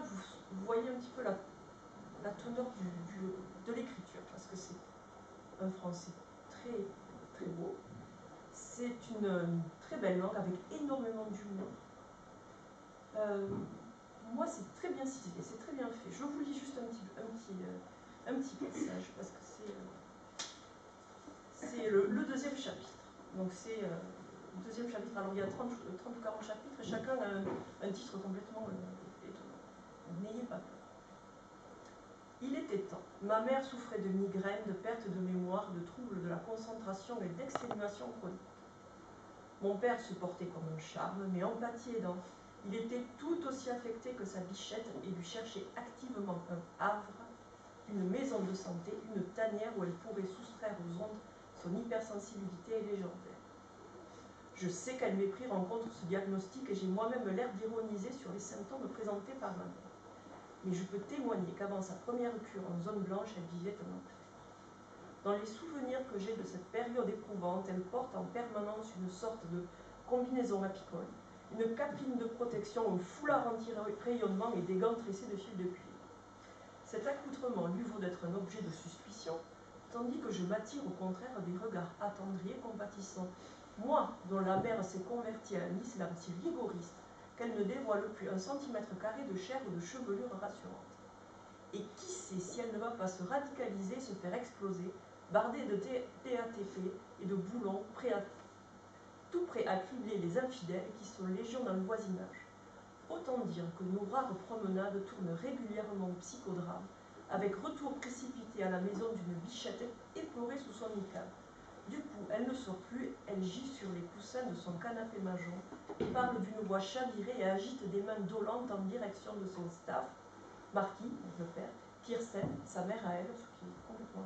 vous, voyez un petit peu la, teneur de l'écriture, parce que c'est un français très, très beau. C'est une, très belle langue avec énormément d'humour. Euh, moi, c'est très bien ciselé, c'est très bien fait. Je vous lis juste un petit, un petit, euh, passage, parce que c'est euh, le, le, deuxième chapitre. Donc c'est le deuxième chapitre, alors il y a 30, 30 ou 40 chapitres, et chacun a un, titre complètement. N'ayez pas peur. Il était temps. Ma mère souffrait de migraines, de perte de mémoire, de troubles de la concentration et d'exténuation chronique. Mon père se portait comme un charme, mais empathie aidant, il était tout aussi affecté que sa bichette et lui cherchait activement un havre, une maison de santé, une tanière où elle pourrait soustraire aux ondes son hypersensibilité légendaire. Je sais qu'elle mépris rencontre ce diagnostic et j'ai moi-même l'air d'ironiser sur les symptômes présentés par ma mère. Mais je peux témoigner qu'avant sa première cure en zone blanche, elle vivait un enfer. Dans les souvenirs que j'ai de cette période éprouvante, elle porte en permanence une sorte de combinaison apicole, une capine de protection, un foulard anti-rayonnement et des gants tressés de fil de cuir. Cet accoutrement lui vaut d'être un objet de suspicion, tandis que je m'attire au contraire des regards attendris et compatissants. Moi, dont la mère s'est convertie à un islam si rigoriste qu'elle ne dévoile plus un centimètre carré de chair ou de chevelure rassurante. Et qui sait si elle ne va pas se radicaliser, se faire exploser, bardée de TATP et de boulons tout prêt à cribler les infidèles qui sont légion dans le voisinage. Autant dire que nos rares promenades tournent régulièrement au psychodrame, avec retour précipité à la maison d'une bichette éplorée sous son niqab. Du coup, elle ne sort plus, elle gît sur les coussins de son canapé majon, parle d'une voix chavirée et agite des mains dolentes en direction de son staff, Marquis, le père, Kirsten, sa mère à elle, qui est complètement,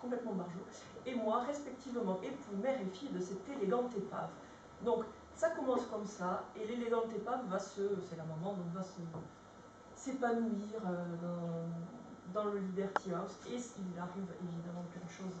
complètement et moi, respectivement époux, mère et fille de cette élégante épave. Donc, ça commence comme ça, et l'élégante épave va se, c'est la maman, donc va se s'épanouir euh, dans, le Liberty House, et il arrive évidemment plein de choses,